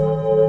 Thank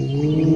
Ooh.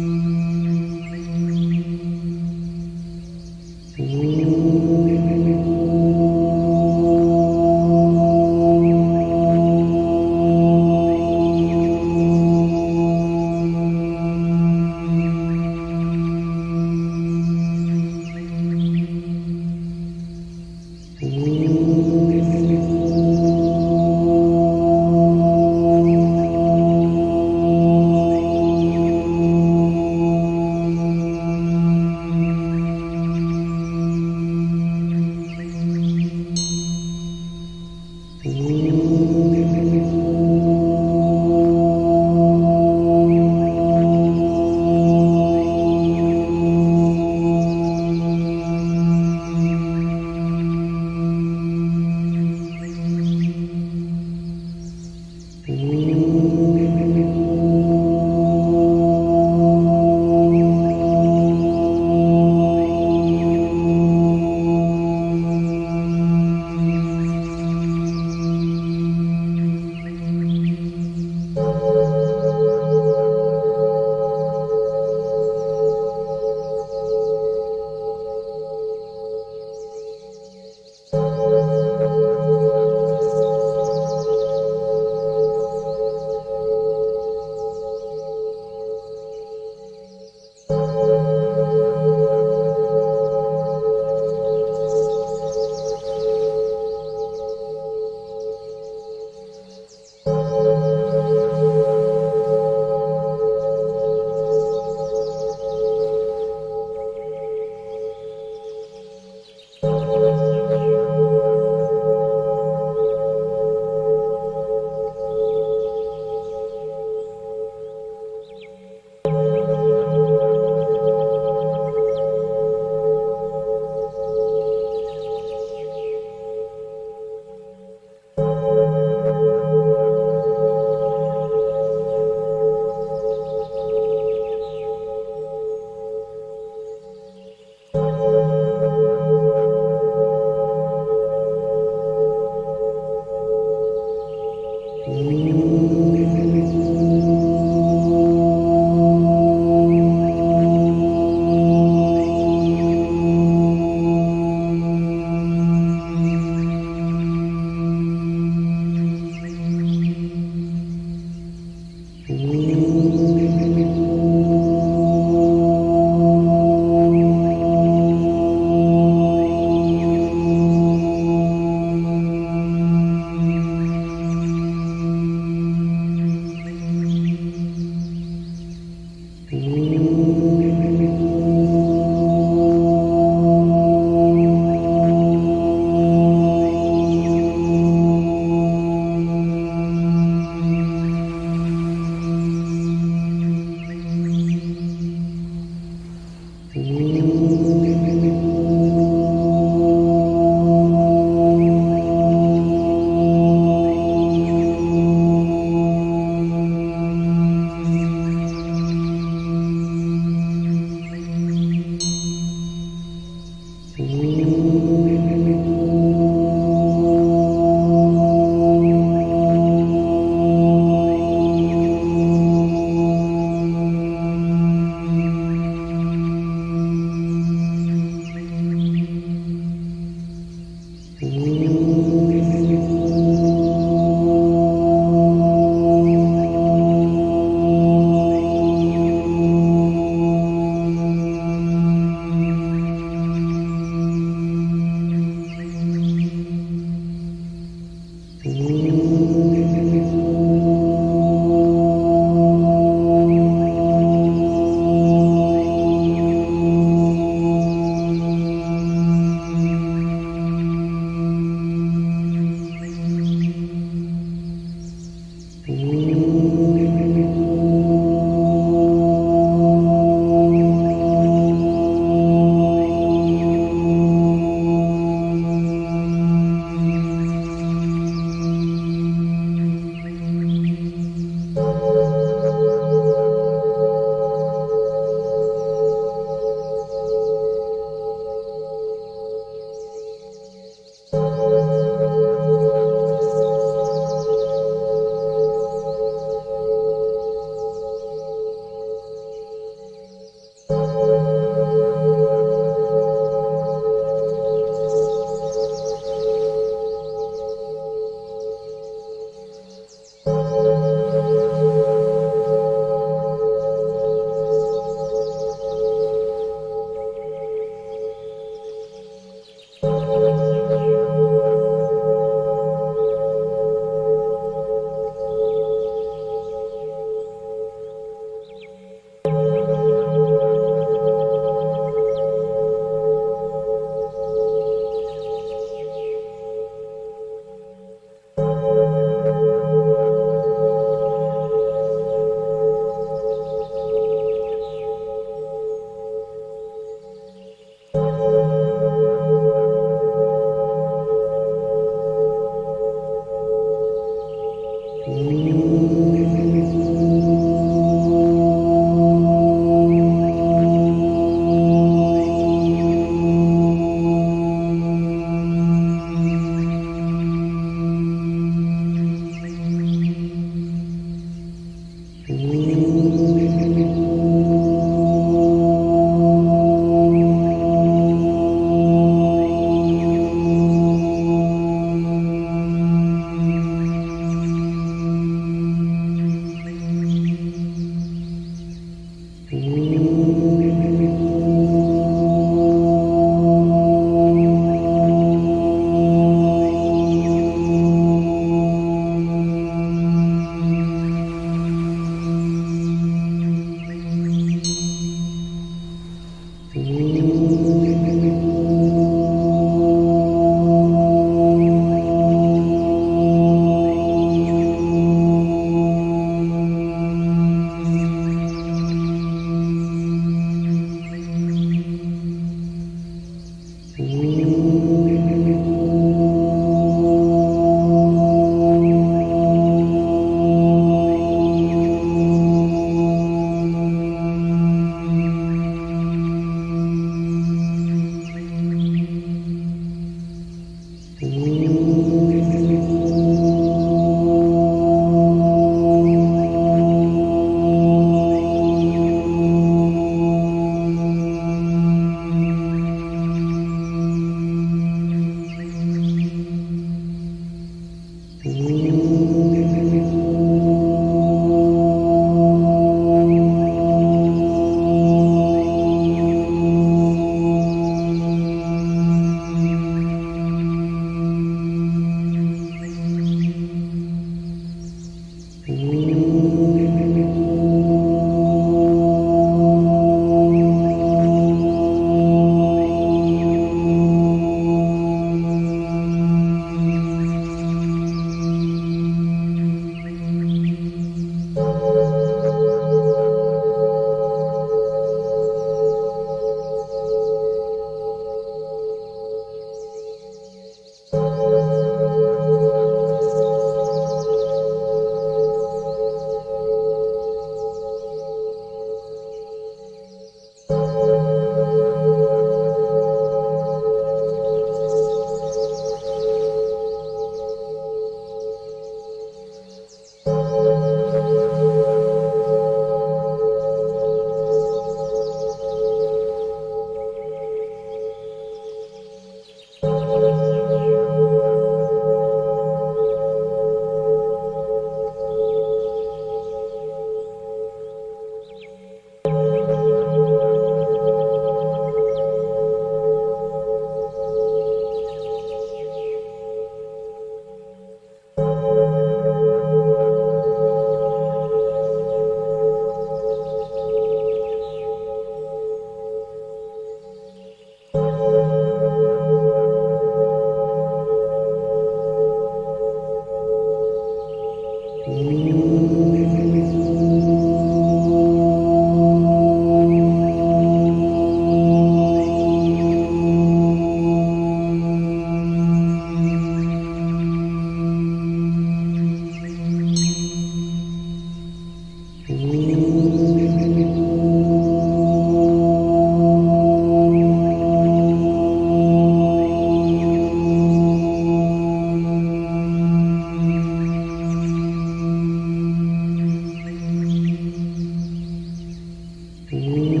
Ooh.